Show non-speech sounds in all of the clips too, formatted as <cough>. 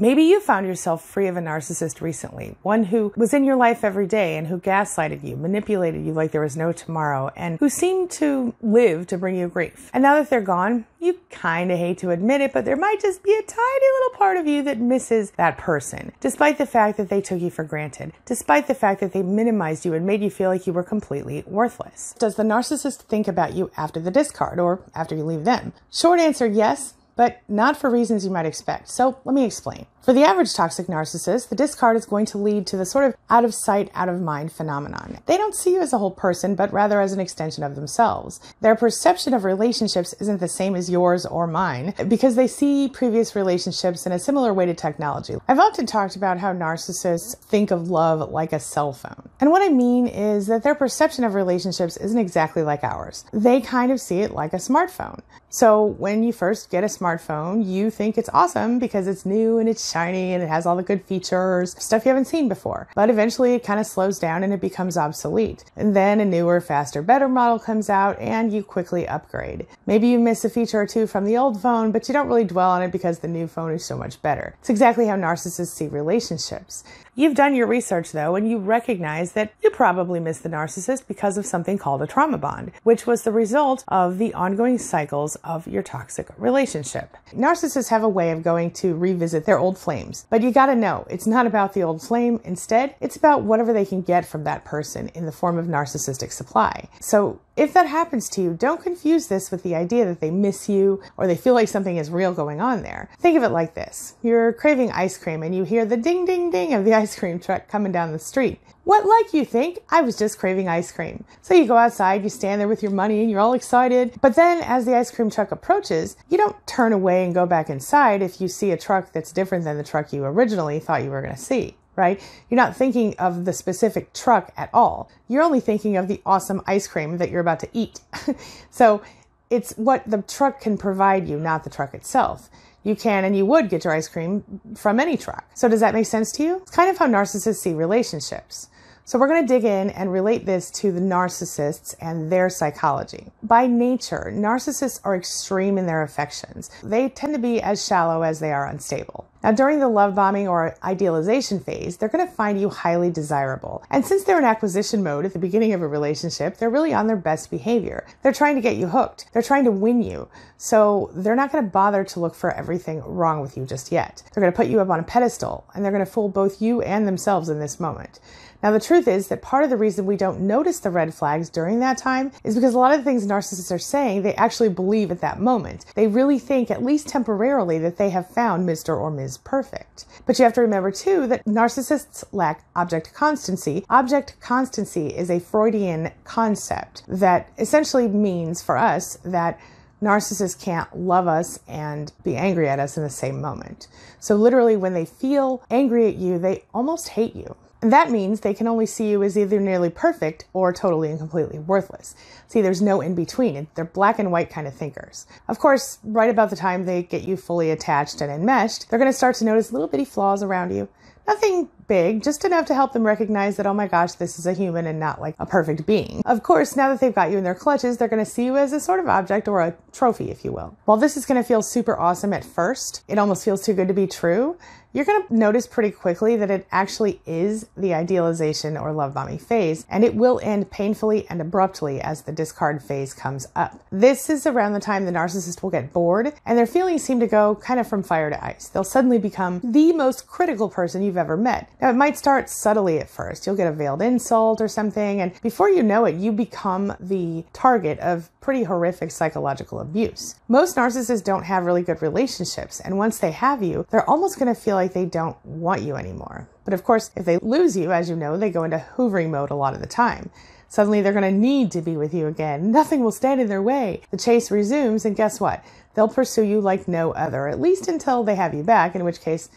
Maybe you found yourself free of a narcissist recently, one who was in your life every day and who gaslighted you, manipulated you like there was no tomorrow, and who seemed to live to bring you grief. And now that they're gone, you kind of hate to admit it, but there might just be a tiny little part of you that misses that person, despite the fact that they took you for granted, despite the fact that they minimized you and made you feel like you were completely worthless. Does the narcissist think about you after the discard or after you leave them? Short answer yes, but not for reasons you might expect. So let me explain. For the average toxic narcissist, the discard is going to lead to the sort of out of sight, out of mind phenomenon. They don't see you as a whole person, but rather as an extension of themselves. Their perception of relationships isn't the same as yours or mine because they see previous relationships in a similar way to technology. I've often talked about how narcissists think of love like a cell phone. And what I mean is that their perception of relationships isn't exactly like ours. They kind of see it like a smartphone. So when you first get a smartphone, you think it's awesome because it's new and it's shiny and it has all the good features, stuff you haven't seen before. But eventually it kind of slows down and it becomes obsolete. And then a newer, faster, better model comes out and you quickly upgrade. Maybe you miss a feature or two from the old phone, but you don't really dwell on it because the new phone is so much better. It's exactly how narcissists see relationships. You've done your research though, and you recognize that you probably missed the narcissist because of something called a trauma bond, which was the result of the ongoing cycles of your toxic relationship. Narcissists have a way of going to revisit their old flames, but you gotta know it's not about the old flame. Instead, it's about whatever they can get from that person in the form of narcissistic supply. So if that happens to you, don't confuse this with the idea that they miss you or they feel like something is real going on there. Think of it like this. You're craving ice cream and you hear the ding ding ding of the <laughs> ice cream truck coming down the street. What like you think? I was just craving ice cream. So you go outside, you stand there with your money and you're all excited. But then as the ice cream truck approaches, you don't turn away and go back inside if you see a truck that's different than the truck you originally thought you were going to see right? You're not thinking of the specific truck at all. You're only thinking of the awesome ice cream that you're about to eat. <laughs> so it's what the truck can provide you, not the truck itself. You can and you would get your ice cream from any truck. So does that make sense to you? It's kind of how narcissists see relationships. So we're going to dig in and relate this to the narcissists and their psychology. By nature, narcissists are extreme in their affections. They tend to be as shallow as they are unstable. Now, during the love bombing or idealization phase, they're going to find you highly desirable. And since they're in acquisition mode at the beginning of a relationship, they're really on their best behavior. They're trying to get you hooked. They're trying to win you. So they're not going to bother to look for everything wrong with you just yet. They're going to put you up on a pedestal and they're going to fool both you and themselves in this moment. Now, the truth is that part of the reason we don't notice the red flags during that time is because a lot of the things narcissists are saying, they actually believe at that moment. They really think, at least temporarily, that they have found Mr. or Ms. Perfect. But you have to remember, too, that narcissists lack object constancy. Object constancy is a Freudian concept that essentially means for us that narcissists can't love us and be angry at us in the same moment. So, literally, when they feel angry at you, they almost hate you. And that means they can only see you as either nearly perfect or totally and completely worthless. See, there's no in between. They're black and white kind of thinkers. Of course, right about the time they get you fully attached and enmeshed, they're going to start to notice little bitty flaws around you. Nothing big, just enough to help them recognize that, oh my gosh, this is a human and not like a perfect being. Of course, now that they've got you in their clutches, they're going to see you as a sort of object or a trophy, if you will. While this is going to feel super awesome at first, it almost feels too good to be true. You're going to notice pretty quickly that it actually is the idealization or love bombing phase, and it will end painfully and abruptly as the discard phase comes up. This is around the time the narcissist will get bored, and their feelings seem to go kind of from fire to ice. They'll suddenly become the most critical person you've ever met. Now, it might start subtly at first. You'll get a veiled insult or something, and before you know it, you become the target of pretty horrific psychological abuse. Most narcissists don't have really good relationships, and once they have you, they're almost going to feel like they don't want you anymore. But of course, if they lose you, as you know, they go into hoovering mode a lot of the time. Suddenly they're going to need to be with you again. <laughs> Nothing will stand in their way. The chase resumes, and guess what? They'll pursue you like no other, at least until they have you back, in which case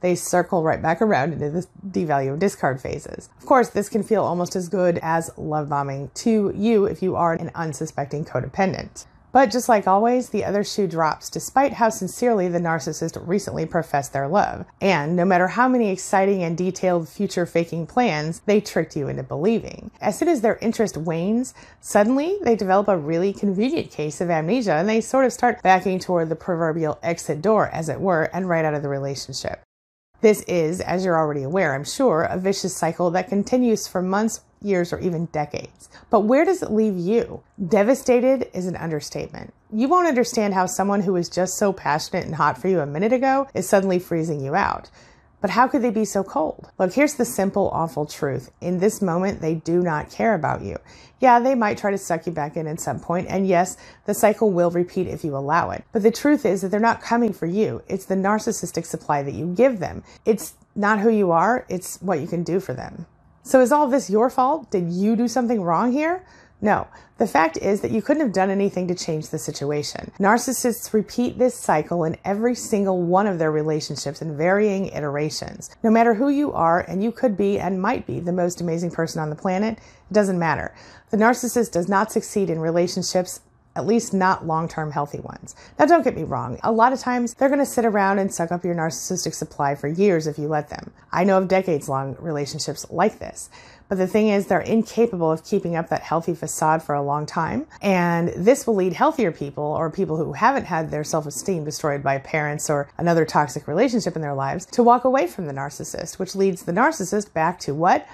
they circle right back around into the devalue and discard phases. Of course, this can feel almost as good as love bombing to you if you are an unsuspecting codependent. But just like always, the other shoe drops despite how sincerely the narcissist recently professed their love. And no matter how many exciting and detailed future faking plans they tricked you into believing. As soon as their interest wanes, suddenly they develop a really convenient case of amnesia and they sort of start backing toward the proverbial exit door, as it were, and right out of the relationship. This is, as you're already aware, I'm sure, a vicious cycle that continues for months, years, or even decades. But where does it leave you? Devastated is an understatement. You won't understand how someone who was just so passionate and hot for you a minute ago is suddenly freezing you out. But how could they be so cold? Look, here's the simple, awful truth. In this moment, they do not care about you. Yeah, they might try to suck you back in at some point, and yes, the cycle will repeat if you allow it. But the truth is that they're not coming for you. It's the narcissistic supply that you give them. It's not who you are, it's what you can do for them. So is all this your fault? Did you do something wrong here? No. The fact is that you couldn't have done anything to change the situation. Narcissists repeat this cycle in every single one of their relationships in varying iterations. No matter who you are, and you could be and might be the most amazing person on the planet, it doesn't matter. The narcissist does not succeed in relationships at least not long term healthy ones. Now, don't get me wrong, a lot of times they're going to sit around and suck up your narcissistic supply for years if you let them. I know of decades long relationships like this. But the thing is, they're incapable of keeping up that healthy facade for a long time. And this will lead healthier people or people who haven't had their self esteem destroyed by parents or another toxic relationship in their lives to walk away from the narcissist, which leads the narcissist back to what?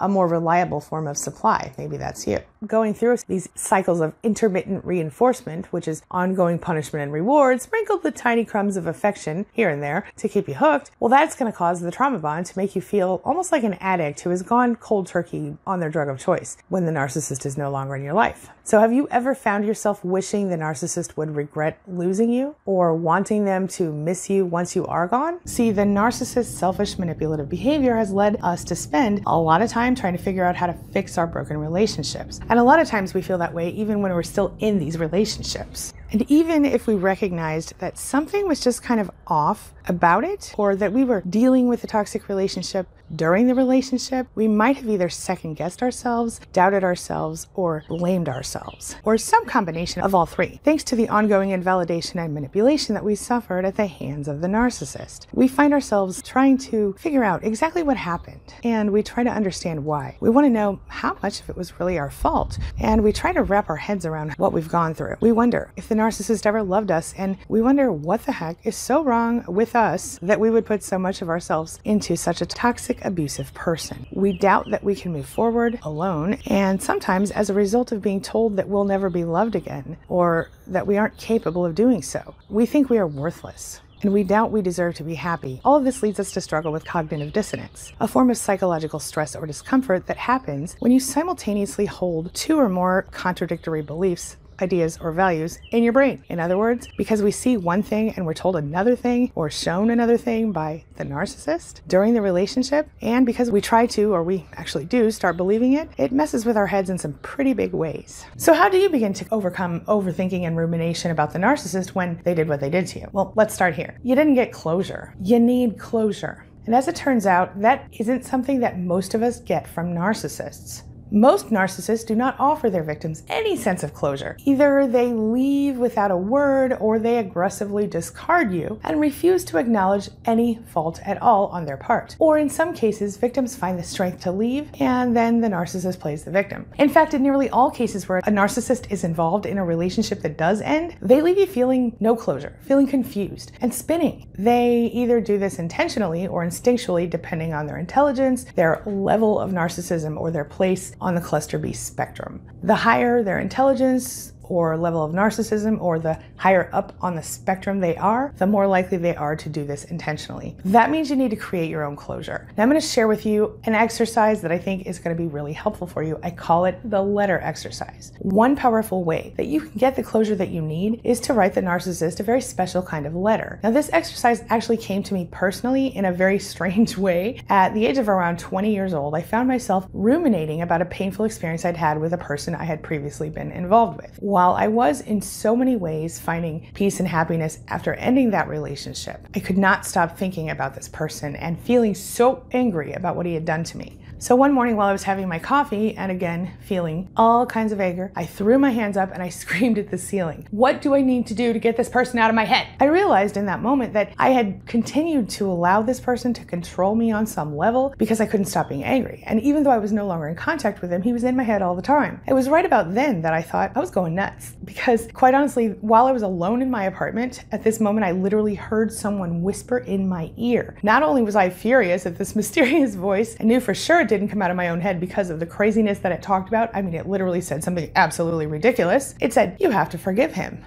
a more reliable form of supply. Maybe that's you. Going through these cycles of intermittent reinforcement, which is ongoing punishment and reward, sprinkled with tiny crumbs of affection here and there to keep you hooked, well, that's going to cause the trauma bond to make you feel almost like an addict who has gone cold turkey on their drug of choice when the narcissist is no longer in your life. So, have you ever found yourself wishing the narcissist would regret losing you or wanting them to miss you once you are gone? See, the narcissist's selfish manipulative behavior has led us to spend a lot of time time trying to figure out how to fix our broken relationships. And a lot of times we feel that way even when we're still in these relationships. And even if we recognized that something was just kind of off about it, or that we were dealing with a toxic relationship during the relationship, we might have either second guessed ourselves, doubted ourselves, or blamed ourselves, or some combination of all three, thanks to the ongoing invalidation and manipulation that we suffered at the hands of the narcissist. We find ourselves trying to figure out exactly what happened, and we try to understand why. We want to know how much of it was really our fault, and we try to wrap our heads around what we've gone through. We wonder if the narcissist ever loved us, and we wonder what the heck is so wrong with us that we would put so much of ourselves into such a toxic, abusive person. We doubt that we can move forward alone, and sometimes as a result of being told that we'll never be loved again, or that we aren't capable of doing so, we think we are worthless and we doubt we deserve to be happy. All of this leads us to struggle with cognitive dissonance, a form of psychological stress or discomfort that happens when you simultaneously hold two or more contradictory beliefs ideas, or values in your brain. In other words, because we see one thing and we're told another thing or shown another thing by the narcissist during the relationship, and because we try to, or we actually do, start believing it, it messes with our heads in some pretty big ways. So, how do you begin to overcome overthinking and rumination about the narcissist when they did what they did to you? Well, let's start here. You didn't get closure. You need closure. And as it turns out, that isn't something that most of us get from narcissists. Most narcissists do not offer their victims any sense of closure. Either they leave without a word or they aggressively discard you and refuse to acknowledge any fault at all on their part. Or in some cases, victims find the strength to leave and then the narcissist plays the victim. In fact, in nearly all cases where a narcissist is involved in a relationship that does end, they leave you feeling no closure, feeling confused, and spinning. They either do this intentionally or instinctually, depending on their intelligence, their level of narcissism, or their place on the cluster B spectrum. The higher their intelligence, or level of narcissism or the higher up on the spectrum they are, the more likely they are to do this intentionally. That means you need to create your own closure. Now I'm going to share with you an exercise that I think is going to be really helpful for you. I call it the letter exercise. One powerful way that you can get the closure that you need is to write the narcissist a very special kind of letter. Now this exercise actually came to me personally in a very <laughs> strange way. At the age of around 20 years old, I found myself ruminating about a painful experience I'd had with a person I had previously been involved with I was in so many ways finding peace and happiness after ending that relationship, I could not stop thinking about this person and feeling so angry about what he had done to me. So one morning while I was having my coffee and again feeling all kinds of anger, I threw my hands up and I <laughs> screamed at the ceiling. What do I need to do to get this person out of my head? I realized in that moment that I had continued to allow this person to control me on some level because I couldn't stop being angry. And even though I was no longer in contact with him, he was in my head all the time. It was right about then that I thought I was going nuts because quite honestly, while I was alone in my apartment, at this moment I literally heard someone whisper in my ear. Not only was I furious at this <laughs> mysterious voice I knew for sure didn't come out of my own head because of the craziness that it talked about. I mean, it literally said something absolutely ridiculous. It said, You have to forgive him.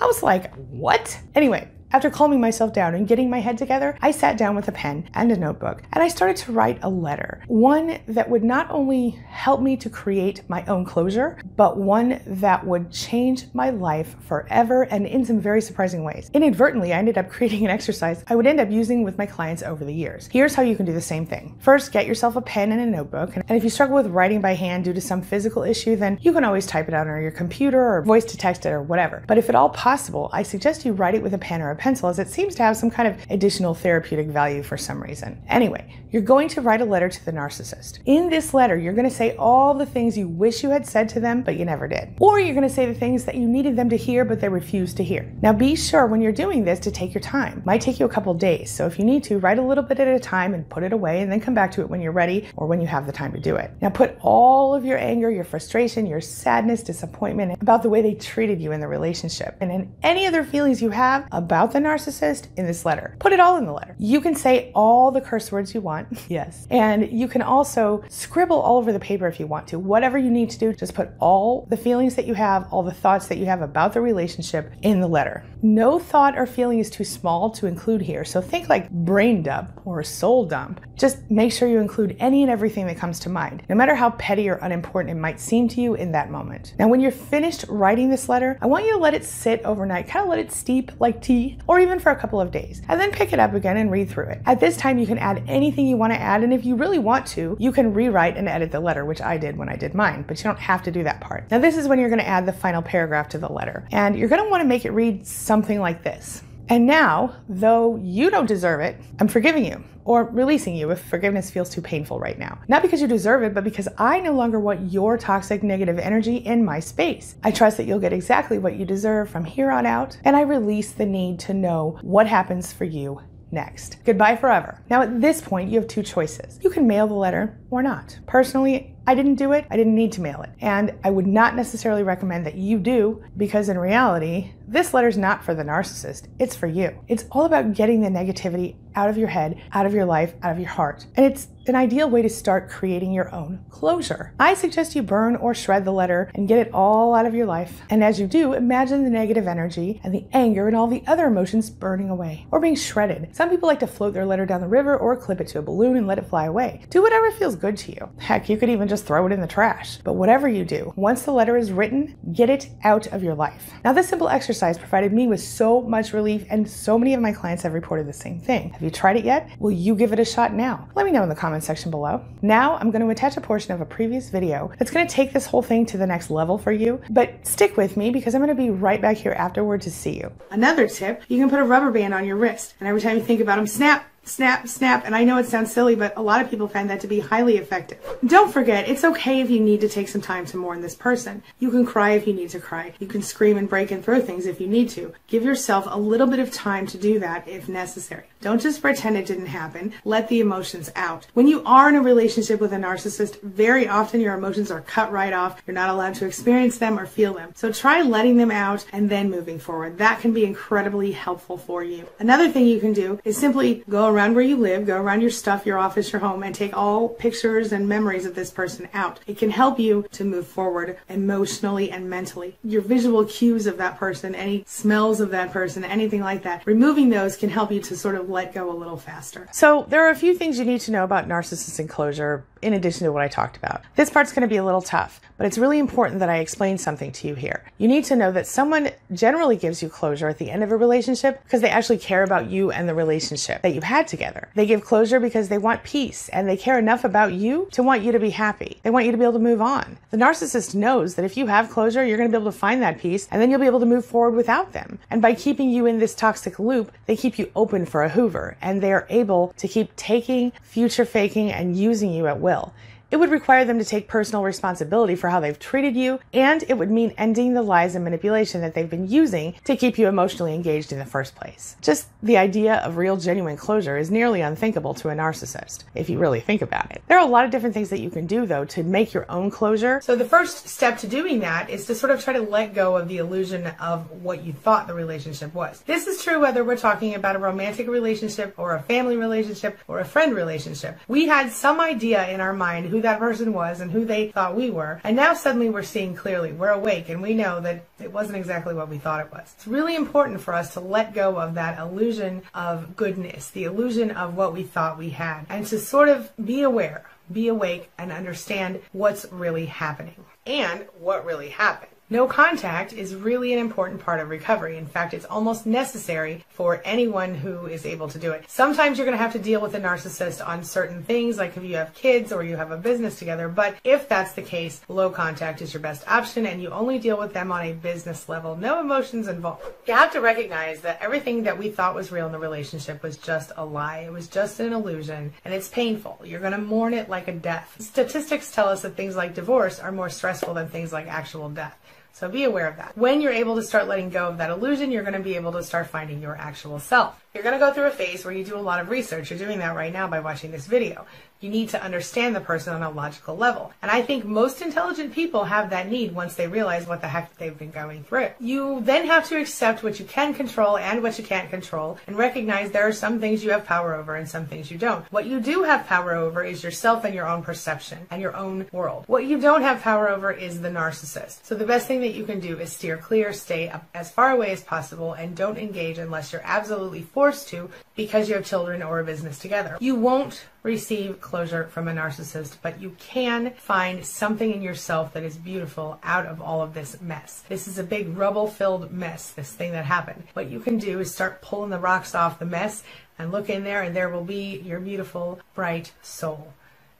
I was like, What? Anyway, after calming myself down and getting my head together, I sat down with a pen and a notebook and I started to write a letter. One that would not only help me to create my own closure, but one that would change my life forever and in some very surprising ways. Inadvertently, I ended up <laughs> creating an exercise I would end up using with my clients over the years. Here's how you can do the same thing. First, get yourself a pen and a notebook. And if you struggle with writing by hand due to some physical issue, then you can always type it out on your computer or voice to text it or whatever. But if at all possible, I suggest you write it with a pen or a pencil as it seems to have some kind of additional therapeutic value for some reason. Anyway, you're going to write a letter to the narcissist. In this letter, you're going to say all the things you wish you had said to them, but you never did. Or you're going to say the things that you needed them to hear, but they refused to hear. Now, be sure when you're doing this to take your time. It might take you a couple days. So if you need to, write a little bit at a time and put it away and then come back to it when you're ready or when you have the time to do it. Now, put all of your anger, your frustration, your sadness, disappointment about the way they treated you in the relationship and in any other feelings you have about the narcissist in this letter. Put it all in the letter. You can say all the curse words you want. <laughs> yes. And you can also scribble all over the paper if you want to. Whatever you need to do, just put all the feelings that you have, all the thoughts that you have about the relationship in the letter. No thought or feeling is too small to include here. So think like brain dump or soul dump. Just make sure you include any and everything that comes to mind, no matter how petty or unimportant it might seem to you in that moment. Now, when you're finished writing this letter, I want you to let it sit overnight, kind of let it steep like tea, or even for a couple of days, and then pick it up again and read through it. At this time, you can add anything you want to add, and if you really want to, you can rewrite and edit the letter, which I did when I did mine, but you don't have to do that part. Now, this is when you're going to add the final paragraph to the letter, and you're going to want to make it read something like this. And now, though you don't deserve it, I'm forgiving you or releasing you if forgiveness feels too painful right now. Not because you deserve it, but because I no longer want your toxic negative energy in my space. I trust that you'll get exactly what you deserve from here on out, and I release the need to know what happens for you next. Goodbye forever. Now, at this point, you have two choices. You can mail the letter or not. Personally, I didn't do it. I didn't need to mail it. And I would not necessarily recommend that you do because in reality, this letter's not for the narcissist. It's for you. It's all about getting the negativity out of your head, out of your life, out of your heart. And it's an ideal way to start creating your own closure. I suggest you burn or shred the letter and get it all out of your life. And as you do, imagine the negative energy and the anger and all the other emotions burning away or being shredded. Some people like to float their letter down the river or clip it to a balloon and let it fly away. Do whatever feels good to you. Heck, you could even just throw it in the trash. But whatever you do, once the letter is written, get it out of your life. Now, this simple exercise provided me with so much relief, and so many of my clients have reported the same thing. Have you tried it yet? Will you give it a shot now? Let me know in the comments section below. Now, I'm going to attach a portion of a previous video that's going to take this whole thing to the next level for you, but stick with me because I'm going to be right back here afterward to see you. Another tip, you can put a rubber band on your wrist, and every time you think about them, snap, snap, snap. And I know it sounds silly, but a lot of people find that to be highly effective. Don't forget, it's okay if you need to take some time to mourn this person. You can cry if you need to cry. You can scream and break and throw things if you need to. Give yourself a little bit of time to do that if necessary. Don't just pretend it didn't happen. Let the emotions out. When you are in a relationship with a narcissist, very often your emotions are cut right off. You're not allowed to experience them or feel them. So try letting them out and then moving forward. That can be incredibly helpful for you. Another thing you can do is simply go around where you live, go around your stuff, your office, your home, and take all pictures and memories of this person out. It can help you to move forward emotionally and mentally. Your visual cues of that person, any smells of that person, anything like that, removing those can help you to sort of let go a little faster. So there are a few things you need to know about narcissist enclosure in addition to what I talked about. This part's going to be a little tough, but it's really important that I explain something to you here. You need to know that someone generally gives you closure at the end of a relationship because they actually care about you and the relationship, that you've had sad together. They give closure because they want peace and they care enough about you to want you to be happy. They want you to be able to move on. The narcissist knows that if you have closure, you're going to be able to find that peace and then you'll be able to move forward without them. And by keeping you in this toxic loop, they keep you open for a Hoover and they are able to keep taking, future faking, and using you at will. It would require them to take personal responsibility for how they've treated you, and it would mean ending the lies and manipulation that they've been using to keep you emotionally engaged in the first place. Just the idea of real, genuine closure is nearly unthinkable to a narcissist, if you really think about it. There are a lot of different things that you can do, though, to make your own closure. So the first step to doing that is to sort of try to let go of the illusion of what you thought the relationship was. This is true whether we're talking about a romantic relationship or a family relationship or a friend relationship. We had some idea in our mind who that person was and who they thought we were. And now suddenly we're seeing clearly. We're awake and we know that it wasn't exactly what we thought it was. It's really important for us to let go of that illusion of goodness, the illusion of what we thought we had, and to sort of be aware, be awake, and understand what's really happening and what really happened. No contact is really an important part of recovery. In fact, it's almost necessary for anyone who is able to do it. Sometimes you're going to have to deal with a narcissist on certain things, like if you have kids or you have a business together. But if that's the case, low contact is your best option and you only deal with them on a business level. No emotions involved. You have to recognize that everything that we thought was real in the relationship was just a lie. It was just an illusion and it's painful. You're going to mourn it like a death. Statistics tell us that things like divorce are more stressful than things like actual death. So be aware of that. When you're able to start letting go of that illusion, you're going to be able to start finding your actual self. You're going to go through a phase where you do a lot of research. You're doing that right now by watching this video. You need to understand the person on a logical level. And I think most intelligent people have that need once they realize what the heck they've been going through. You then have to accept what you can control and what you can't control and recognize there are some things you have power over and some things you don't. What you do have power over is yourself and your own perception and your own world. What you don't have power over is the narcissist. So the best thing that you can do is steer clear, stay as far away as possible, and don't engage unless you're absolutely forced to because you have children or a business together. You won't receive closure from a narcissist, but you can find something in yourself that is beautiful out of all of this mess. This is a big rubble filled mess, this thing that happened. What you can do is start pulling the rocks off the mess and look in there, and there will be your beautiful, bright soul.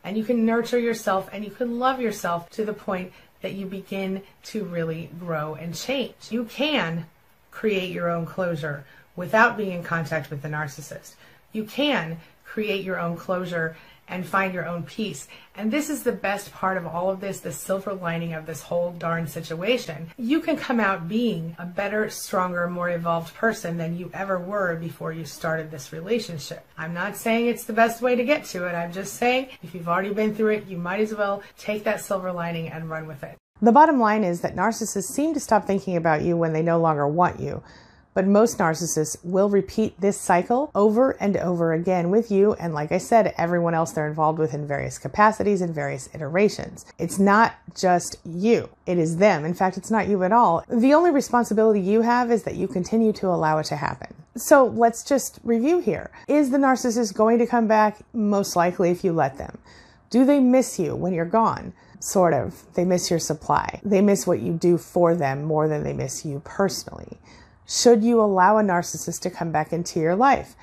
And you can nurture yourself and you can love yourself to the point that you begin to really grow and change. You can create your own closure without being in contact with the narcissist. You can create your own closure and find your own peace. And this is the best part of all of this, the silver lining of this whole darn situation. You can come out being a better, stronger, more evolved person than you ever were before you started this relationship. I'm not saying it's the best way to get to it. I'm just saying if you've already been through it, you might as well take that silver lining and run with it. The bottom line is that narcissists seem to stop thinking about you when they no longer want you. But most narcissists will repeat this cycle over and over again with you, and like I said, everyone else they're involved with in various capacities and various iterations. It's not just you, it is them. In fact, it's not you at all. The only responsibility you have is that you continue to allow it to happen. So let's just review here. Is the narcissist going to come back? Most likely if you let them. Do they miss you when you're gone? Sort of. They miss your supply. They miss what you do for them more than they miss you personally. Should you allow a narcissist to come back into your life?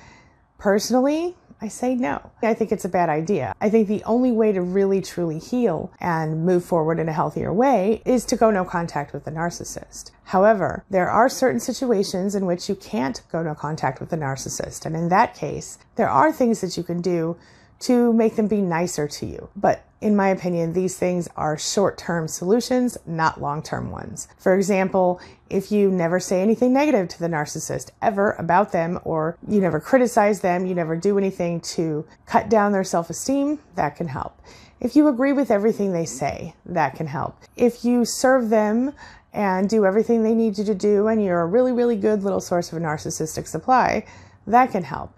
Personally, I say no. I think it's a bad idea. I think the only way to really truly heal and move forward in a healthier way is to go no contact with the narcissist. However, there are certain situations in which you can't go no contact with the narcissist. And in that case, there are things that you can do to make them be nicer to you. But in my opinion, these things are short term solutions, not long term ones. For example, if you never say anything negative to the narcissist ever about them, or you never criticize them, you never do anything to cut down their self esteem, that can help. If you agree with everything they say, that can help. If you serve them and do everything they need you to do, and you're a really, really good little source of narcissistic supply, that can help.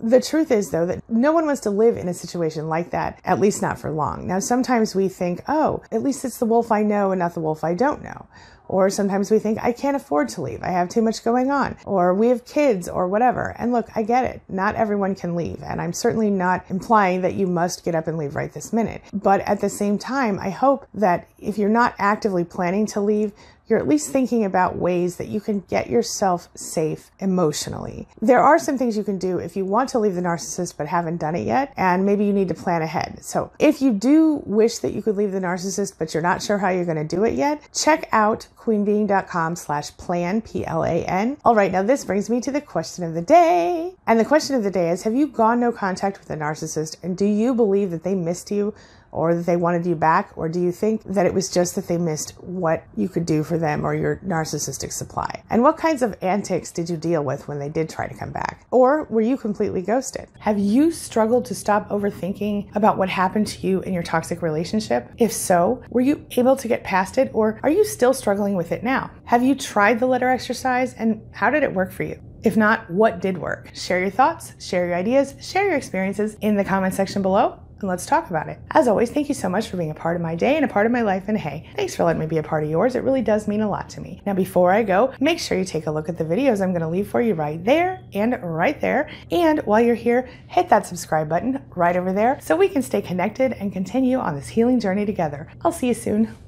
The truth is, though, that no one wants to live in a situation like that, at least not for long. Now, sometimes we think, oh, at least it's the wolf I know and not the wolf I don't know. Or sometimes we think, I can't afford to leave. I have too much going on. Or we have kids or whatever. And look, I get it. Not everyone can leave. And I'm certainly not implying that you must get up and leave right this minute. But at the same time, I hope that if you're not actively planning to leave, you're at least thinking about ways that you can get yourself safe emotionally. There are some things you can do if you want to leave the narcissist but haven't done it yet, and maybe you need to plan ahead. So if you do wish that you could leave the narcissist but you're not sure how you're going to do it yet, check out queenbeeing.com slash plan, P-L-A-N. All right, now this brings me to the question of the day. And the question of the day is, have you gone no contact with a narcissist and do you believe that they missed you or that they wanted you back? Or do you think that it was just that they missed what you could do for them or your narcissistic supply? And what kinds of antics did you deal with when they did try to come back? Or were you completely ghosted? Have you struggled to stop overthinking about what happened to you in your toxic relationship? If so, were you able to get past it or are you still struggling with it now? Have you tried the letter exercise and how did it work for you? If not, what did work? Share your thoughts, share your ideas, share your experiences in the comment section below and let's talk about it. As always, thank you so much for being a part of my day and a part of my life. And hey, thanks for letting me be a part of yours. It really does mean a lot to me. Now, before I go, make sure you take a look at the videos I'm going to leave for you right there and right there. And while you're here, hit that subscribe button right over there so we can stay connected and continue on this healing journey together. I'll see you soon.